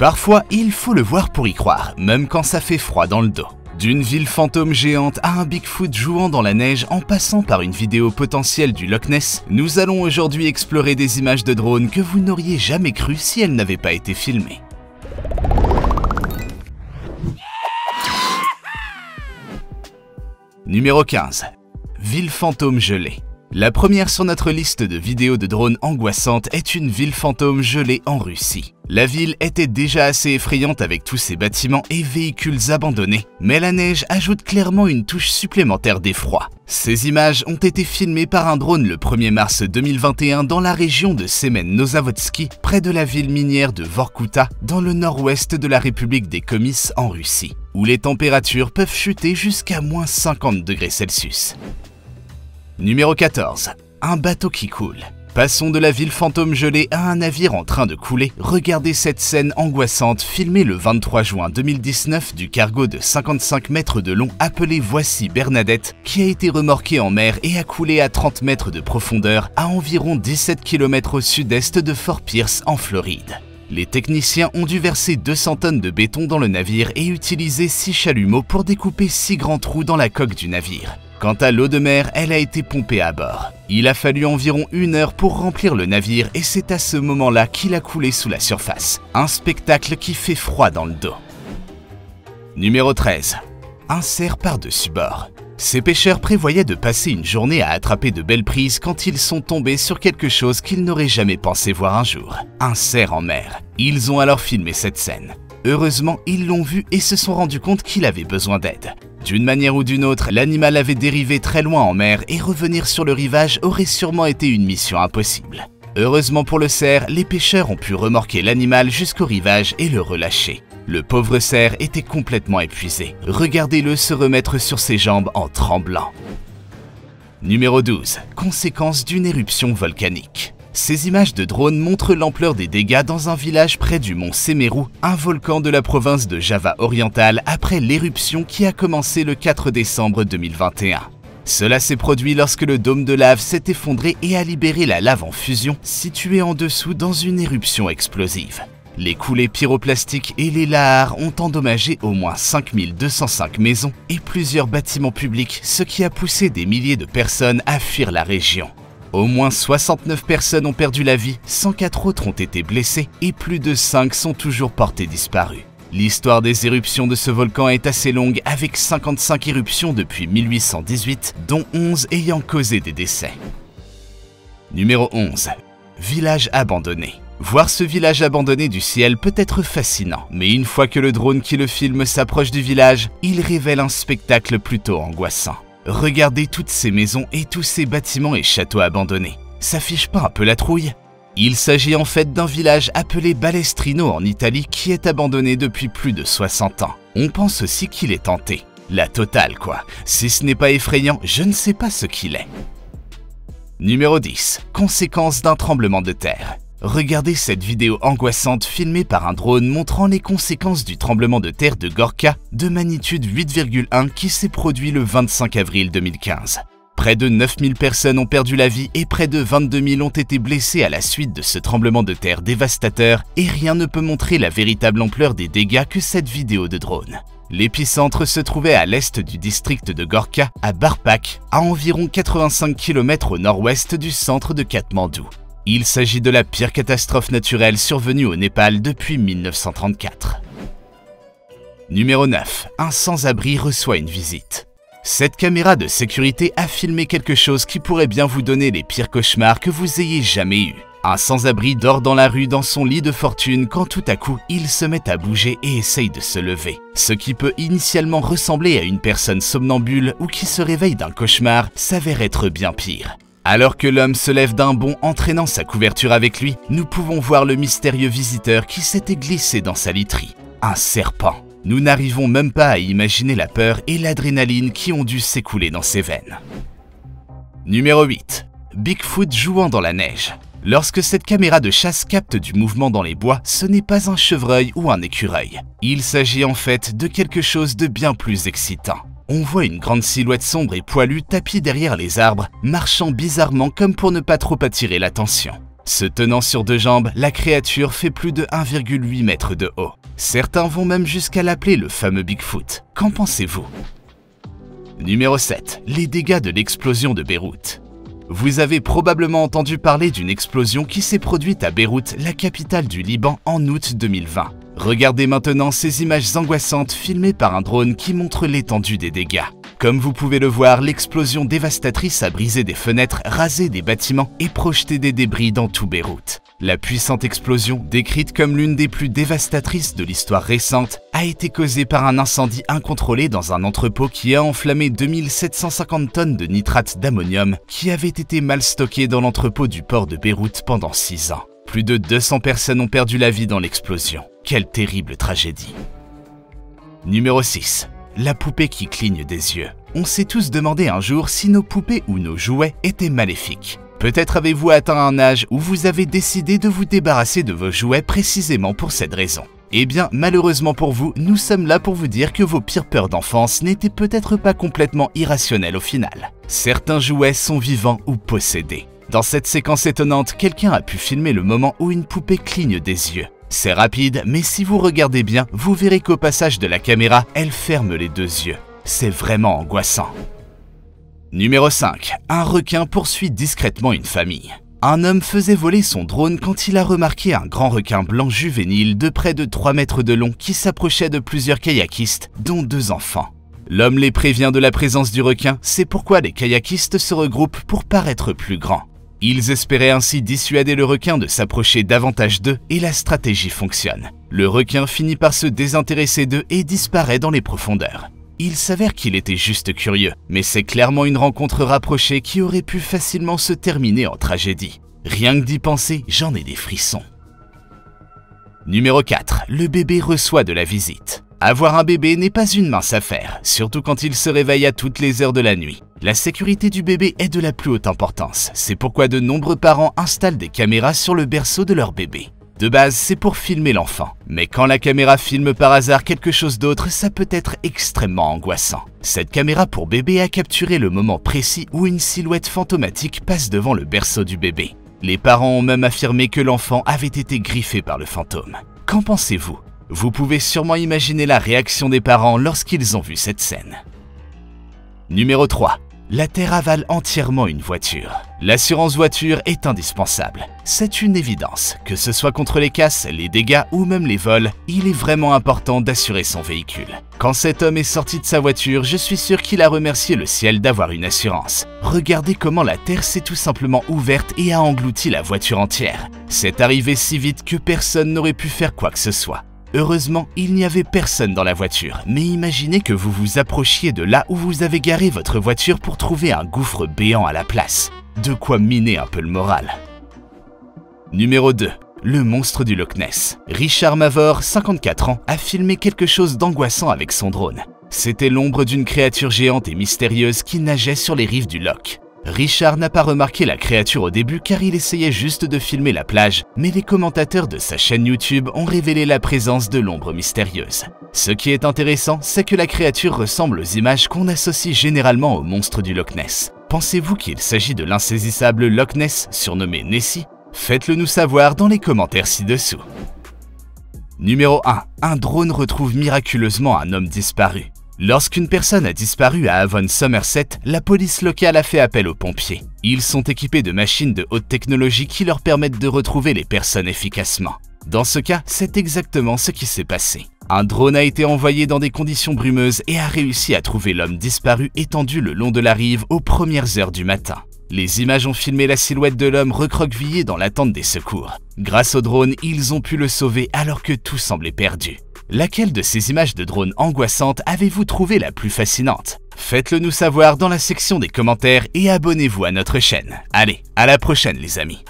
Parfois, il faut le voir pour y croire, même quand ça fait froid dans le dos. D'une ville fantôme géante à un Bigfoot jouant dans la neige en passant par une vidéo potentielle du Loch Ness, nous allons aujourd'hui explorer des images de drones que vous n'auriez jamais cru si elles n'avaient pas été filmées. Numéro 15. Ville fantôme gelée. La première sur notre liste de vidéos de drones angoissantes est une ville fantôme gelée en Russie. La ville était déjà assez effrayante avec tous ses bâtiments et véhicules abandonnés, mais la neige ajoute clairement une touche supplémentaire d'effroi. Ces images ont été filmées par un drone le 1er mars 2021 dans la région de Semen-Nozavodsky, près de la ville minière de Vorkuta, dans le nord-ouest de la République des Comices en Russie, où les températures peuvent chuter jusqu'à moins 50 degrés Celsius. Numéro 14. Un bateau qui coule. Passons de la ville fantôme gelée à un navire en train de couler. Regardez cette scène angoissante filmée le 23 juin 2019 du cargo de 55 mètres de long appelé Voici Bernadette qui a été remorqué en mer et a coulé à 30 mètres de profondeur à environ 17 km au sud-est de Fort Pierce en Floride. Les techniciens ont dû verser 200 tonnes de béton dans le navire et utiliser 6 chalumeaux pour découper 6 grands trous dans la coque du navire. Quant à l'eau de mer, elle a été pompée à bord. Il a fallu environ une heure pour remplir le navire et c'est à ce moment-là qu'il a coulé sous la surface. Un spectacle qui fait froid dans le dos. Numéro 13. Un cerf par-dessus bord. Ces pêcheurs prévoyaient de passer une journée à attraper de belles prises quand ils sont tombés sur quelque chose qu'ils n'auraient jamais pensé voir un jour. Un cerf en mer. Ils ont alors filmé cette scène. Heureusement, ils l'ont vu et se sont rendus compte qu'il avait besoin d'aide. D'une manière ou d'une autre, l'animal avait dérivé très loin en mer et revenir sur le rivage aurait sûrement été une mission impossible. Heureusement pour le cerf, les pêcheurs ont pu remorquer l'animal jusqu'au rivage et le relâcher. Le pauvre cerf était complètement épuisé. Regardez-le se remettre sur ses jambes en tremblant. Numéro 12. Conséquences d'une éruption volcanique. Ces images de drone montrent l'ampleur des dégâts dans un village près du mont Semeru, un volcan de la province de Java orientale après l'éruption qui a commencé le 4 décembre 2021. Cela s'est produit lorsque le dôme de lave s'est effondré et a libéré la lave en fusion située en dessous dans une éruption explosive. Les coulées pyroplastiques et les lahares ont endommagé au moins 5205 maisons et plusieurs bâtiments publics, ce qui a poussé des milliers de personnes à fuir la région. Au moins 69 personnes ont perdu la vie, 104 autres ont été blessées et plus de 5 sont toujours portés disparus. L'histoire des éruptions de ce volcan est assez longue avec 55 éruptions depuis 1818, dont 11 ayant causé des décès. Numéro 11. Village abandonné. Voir ce village abandonné du ciel peut être fascinant, mais une fois que le drone qui le filme s'approche du village, il révèle un spectacle plutôt angoissant. Regardez toutes ces maisons et tous ces bâtiments et châteaux abandonnés. Ça fiche pas un peu la trouille Il s'agit en fait d'un village appelé Balestrino en Italie qui est abandonné depuis plus de 60 ans. On pense aussi qu'il est tenté. La totale quoi. Si ce n'est pas effrayant, je ne sais pas ce qu'il est. Numéro 10. Conséquences d'un tremblement de terre. Regardez cette vidéo angoissante filmée par un drone montrant les conséquences du tremblement de terre de Gorka de magnitude 8,1 qui s'est produit le 25 avril 2015. Près de 9000 personnes ont perdu la vie et près de 22 000 ont été blessées à la suite de ce tremblement de terre dévastateur et rien ne peut montrer la véritable ampleur des dégâts que cette vidéo de drone. L'épicentre se trouvait à l'est du district de Gorka, à Barpak, à environ 85 km au nord-ouest du centre de Katmandou. Il s'agit de la pire catastrophe naturelle survenue au Népal depuis 1934. Numéro 9. Un sans-abri reçoit une visite. Cette caméra de sécurité a filmé quelque chose qui pourrait bien vous donner les pires cauchemars que vous ayez jamais eus. Un sans-abri dort dans la rue dans son lit de fortune quand tout à coup il se met à bouger et essaye de se lever. Ce qui peut initialement ressembler à une personne somnambule ou qui se réveille d'un cauchemar s'avère être bien pire. Alors que l'homme se lève d'un bond entraînant sa couverture avec lui, nous pouvons voir le mystérieux visiteur qui s'était glissé dans sa literie. Un serpent. Nous n'arrivons même pas à imaginer la peur et l'adrénaline qui ont dû s'écouler dans ses veines. Numéro 8. Bigfoot jouant dans la neige. Lorsque cette caméra de chasse capte du mouvement dans les bois, ce n'est pas un chevreuil ou un écureuil. Il s'agit en fait de quelque chose de bien plus excitant on voit une grande silhouette sombre et poilue tapie derrière les arbres, marchant bizarrement comme pour ne pas trop attirer l'attention. Se tenant sur deux jambes, la créature fait plus de 1,8 mètre de haut. Certains vont même jusqu'à l'appeler le fameux Bigfoot. Qu'en pensez-vous? Numéro 7. Les dégâts de l'explosion de Beyrouth. Vous avez probablement entendu parler d'une explosion qui s'est produite à Beyrouth, la capitale du Liban, en août 2020. Regardez maintenant ces images angoissantes filmées par un drone qui montrent l'étendue des dégâts. Comme vous pouvez le voir, l'explosion dévastatrice a brisé des fenêtres, rasé des bâtiments et projeté des débris dans tout Beyrouth. La puissante explosion, décrite comme l'une des plus dévastatrices de l'histoire récente, a été causée par un incendie incontrôlé dans un entrepôt qui a enflammé 2750 tonnes de nitrate d'ammonium qui avait été mal stocké dans l'entrepôt du port de Beyrouth pendant 6 ans. Plus de 200 personnes ont perdu la vie dans l'explosion. Quelle terrible tragédie. Numéro 6. La poupée qui cligne des yeux. On s'est tous demandé un jour si nos poupées ou nos jouets étaient maléfiques. Peut-être avez-vous atteint un âge où vous avez décidé de vous débarrasser de vos jouets précisément pour cette raison. Eh bien, malheureusement pour vous, nous sommes là pour vous dire que vos pires peurs d'enfance n'étaient peut-être pas complètement irrationnelles au final. Certains jouets sont vivants ou possédés. Dans cette séquence étonnante, quelqu'un a pu filmer le moment où une poupée cligne des yeux. C'est rapide, mais si vous regardez bien, vous verrez qu'au passage de la caméra, elle ferme les deux yeux. C'est vraiment angoissant. Numéro 5. Un requin poursuit discrètement une famille. Un homme faisait voler son drone quand il a remarqué un grand requin blanc juvénile de près de 3 mètres de long qui s'approchait de plusieurs kayakistes, dont deux enfants. L'homme les prévient de la présence du requin, c'est pourquoi les kayakistes se regroupent pour paraître plus grands. Ils espéraient ainsi dissuader le requin de s'approcher davantage d'eux et la stratégie fonctionne. Le requin finit par se désintéresser d'eux et disparaît dans les profondeurs. Il s'avère qu'il était juste curieux, mais c'est clairement une rencontre rapprochée qui aurait pu facilement se terminer en tragédie. Rien que d'y penser, j'en ai des frissons. Numéro 4. Le bébé reçoit de la visite. Avoir un bébé n'est pas une mince affaire, surtout quand il se réveille à toutes les heures de la nuit. La sécurité du bébé est de la plus haute importance, c'est pourquoi de nombreux parents installent des caméras sur le berceau de leur bébé. De base, c'est pour filmer l'enfant. Mais quand la caméra filme par hasard quelque chose d'autre, ça peut être extrêmement angoissant. Cette caméra pour bébé a capturé le moment précis où une silhouette fantomatique passe devant le berceau du bébé. Les parents ont même affirmé que l'enfant avait été griffé par le fantôme. Qu'en pensez-vous? Vous pouvez sûrement imaginer la réaction des parents lorsqu'ils ont vu cette scène. Numéro 3 la Terre avale entièrement une voiture. L'assurance voiture est indispensable. C'est une évidence. Que ce soit contre les casses, les dégâts ou même les vols, il est vraiment important d'assurer son véhicule. Quand cet homme est sorti de sa voiture, je suis sûr qu'il a remercié le ciel d'avoir une assurance. Regardez comment la Terre s'est tout simplement ouverte et a englouti la voiture entière. C'est arrivé si vite que personne n'aurait pu faire quoi que ce soit. Heureusement, il n'y avait personne dans la voiture, mais imaginez que vous vous approchiez de là où vous avez garé votre voiture pour trouver un gouffre béant à la place. De quoi miner un peu le moral. Numéro 2. Le monstre du Loch Ness. Richard Mavor, 54 ans, a filmé quelque chose d'angoissant avec son drone. C'était l'ombre d'une créature géante et mystérieuse qui nageait sur les rives du Loch. Richard n'a pas remarqué la créature au début car il essayait juste de filmer la plage, mais les commentateurs de sa chaîne YouTube ont révélé la présence de l'ombre mystérieuse. Ce qui est intéressant, c'est que la créature ressemble aux images qu'on associe généralement au monstre du Loch Ness. Pensez-vous qu'il s'agit de l'insaisissable Loch Ness surnommé Nessie? Faites-le nous savoir dans les commentaires ci-dessous. Numéro 1. Un drone retrouve miraculeusement un homme disparu. Lorsqu'une personne a disparu à Avon, Somerset, la police locale a fait appel aux pompiers. Ils sont équipés de machines de haute technologie qui leur permettent de retrouver les personnes efficacement. Dans ce cas, c'est exactement ce qui s'est passé. Un drone a été envoyé dans des conditions brumeuses et a réussi à trouver l'homme disparu étendu le long de la rive aux premières heures du matin. Les images ont filmé la silhouette de l'homme recroquevillé dans l'attente des secours. Grâce au drone, ils ont pu le sauver alors que tout semblait perdu. Laquelle de ces images de drone angoissantes avez-vous trouvé la plus fascinante? Faites-le nous savoir dans la section des commentaires et abonnez-vous à notre chaîne. Allez, à la prochaine les amis